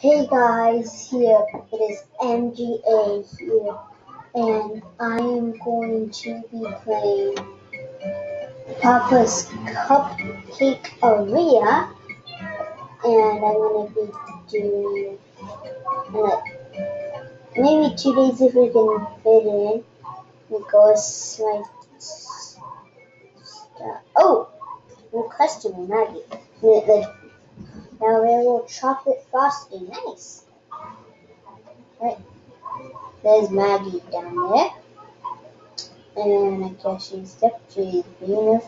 Hey guys, here it is MGA here, and I am going to be playing Papa's Cupcake Arena, and I'm gonna be doing uh, maybe two days if we can fit in because my oh, new customer Maggie. Now a little chocolate frosting. Nice. Right. There's Maggie down there. And I guess she's definitely being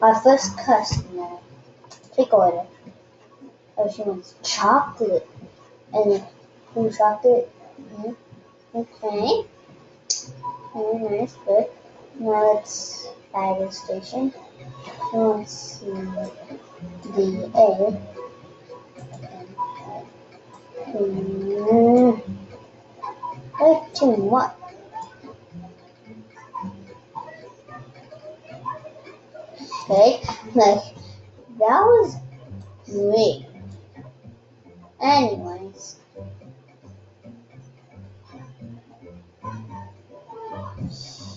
our first customer. Take order. Oh, she wants chocolate. And some chocolate. Yeah. Okay. Very nice, good. Now let's buy the station. She wants the A. Hmm. Thirteen what? Okay, like that was great. Anyways.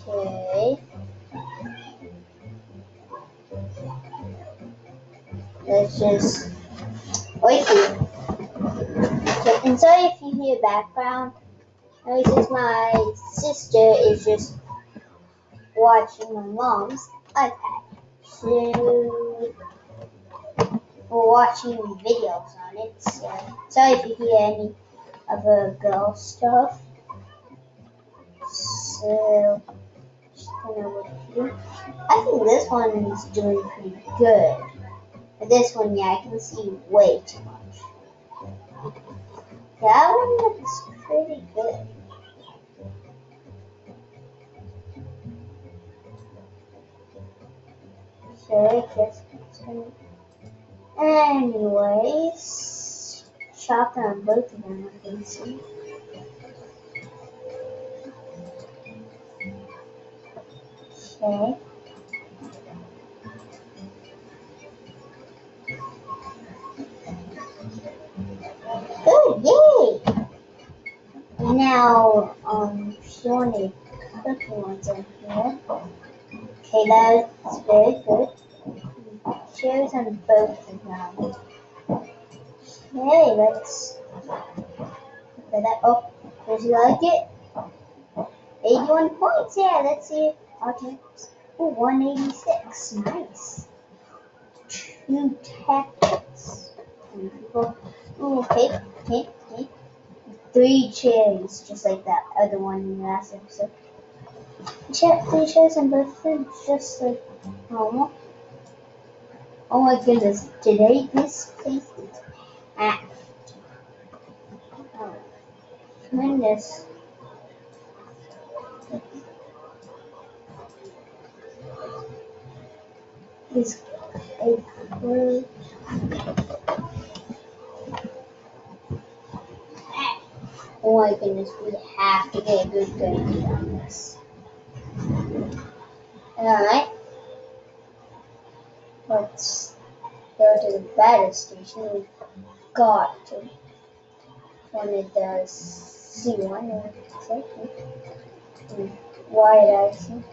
Okay. Let's just wait and sorry if you hear background noises. My sister is just watching my mom's iPad. So we're watching videos on it. So sorry if you hear any of the girl stuff. So just gonna here. I think this one is doing pretty good. But this one, yeah, I can see way too much. That one looks pretty good. So I guess Anyways, shop on both of them, I can see. Okay. Now, um, wanted cookie ones in here. Okay, that's very good. Shares on both of them. Okay, let's put that up. Does you like it? 81 points, yeah, let's see. Okay. Ooh, 186, nice. Two tactics. Ooh, okay, okay. Three cherries, just like that other one in the last episode. Check three cherries and both foods, just like normal. Oh my goodness, today this place is packed. Ah. Oh, goodness. Is a fruit. Oh my goodness, we have to get a good grade on this. Alright. Let's go to the batter station. We've got to. Wanted the C1 or something. White icing.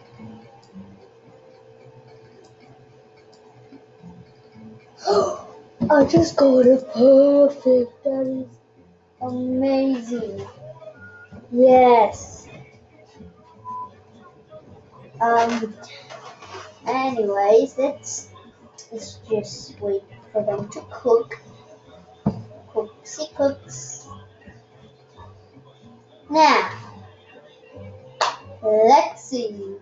I just got it perfect. That is Amazing. Yes. Um. Anyways, let's let's just wait for them to cook. Cooksy cooks. Now, let's see.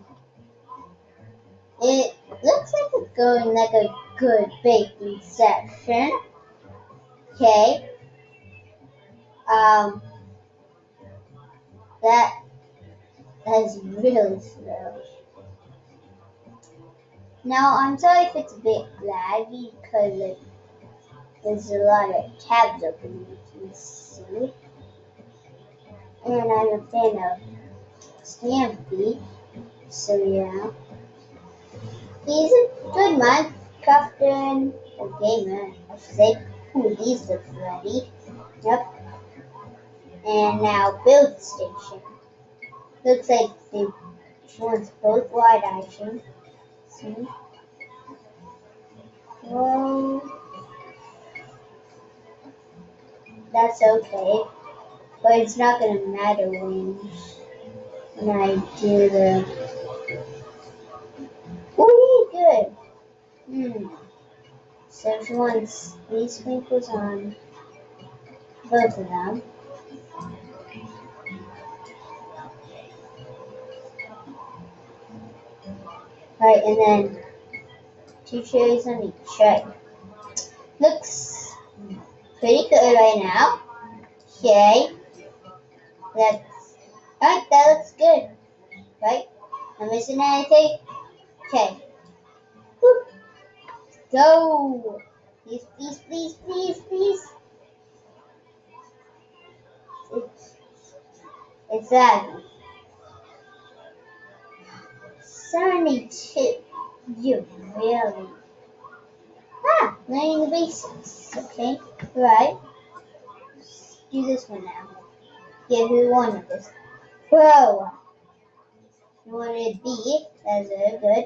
It looks like it's going like a good baking session. Okay. Um, that that is really slow. Now, I'm sorry if it's a bit laggy because it, there's a lot of tabs open, you can see. And I'm a fan of Stampy, so yeah. He's a good Minecrafter and a gamer, I should say. Ooh, these look ready. Yep. And now build station. Looks like they, wants both wide action. See? Well, that's okay. But it's not gonna matter when, when I do the. Oh, good. Hmm. So she wants these sprinkles on both of them. Right, and then two cherries on each. Right. Looks pretty good right now. Okay. That's alright, that looks good. Right? Am I missing anything? Okay. Whew. Go! Please, please, please, please, please. It's, exactly. 72. You really. Ah, learning the basics. Okay, right. Let's do this one now. Yeah, who wanted this? Whoa! You wanted B, that's very good.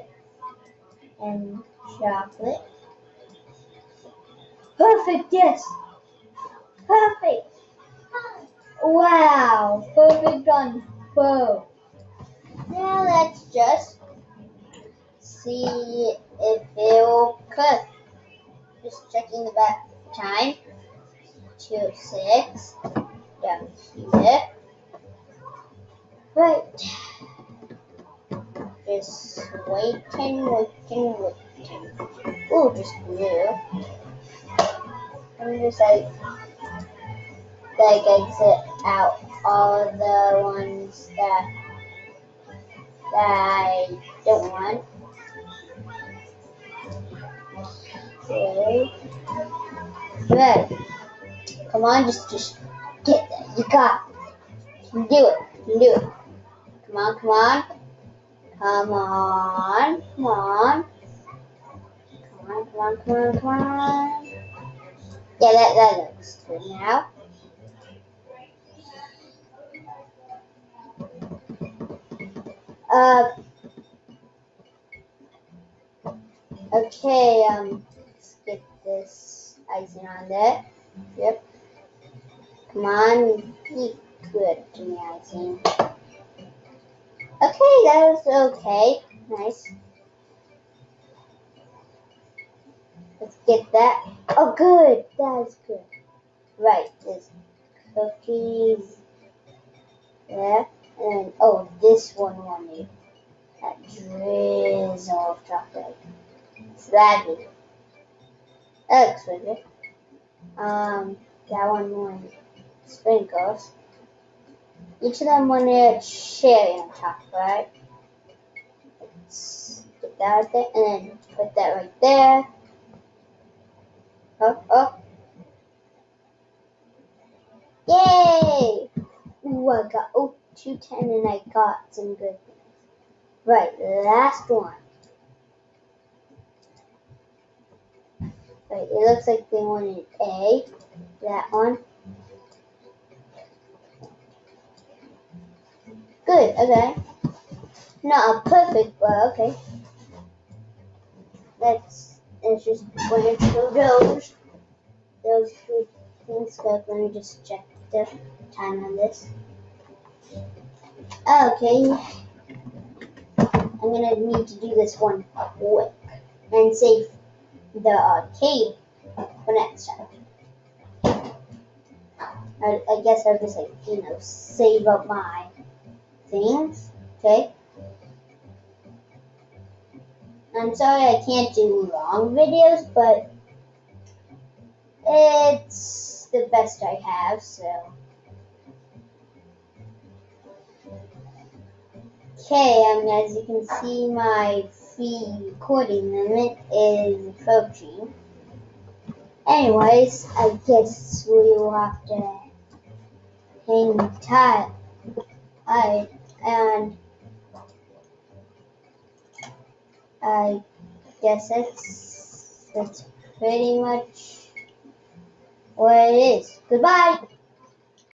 And chocolate. Perfect, yes! Perfect! Wow, perfect on both. Now let's just see if it'll cook. Just checking the back time. Two six down here. Right. Just waiting, waiting, waiting. Ooh, just blue. I'm just like like exit out all the ones that that I don't want. Okay. Good. Come on, just just get there. You got it. You do it. You do it. Come on, come on. Come on. Come on. Come on, come on, come on, come on. Yeah, that, that looks good now. Uh, okay, um, this icing on there. Yep. Come on, be good to me, icing. Okay, that was okay. Nice. Let's get that. Oh, good. That is good. Right, there's cookies Yeah, And oh, this one wanted that drizzle of chocolate. Slaggy. That looks really good. Um, that one wanted sprinkles. Each of them wanted cherry on top, right? Let's get that right there, and then put that right there. Oh, oh. Yay! Ooh, I got, oh, 210 and I got some good things. Right, last one. Right, it looks like they wanted A, that one. Good, okay. Not a perfect, but okay. That's, it's just going through those, those three things, but let me just check the time on this. Okay. I'm gonna need to do this one quick and save the uh, arcade for next time. I, I guess I'll just like, you know, save up my things. Okay. I'm sorry I can't do long videos, but it's the best I have, so. Okay, um, as you can see, my free recording limit is approaching. Anyways, I guess we will have to hang tight. I and I guess that's that's pretty much what it is. Goodbye.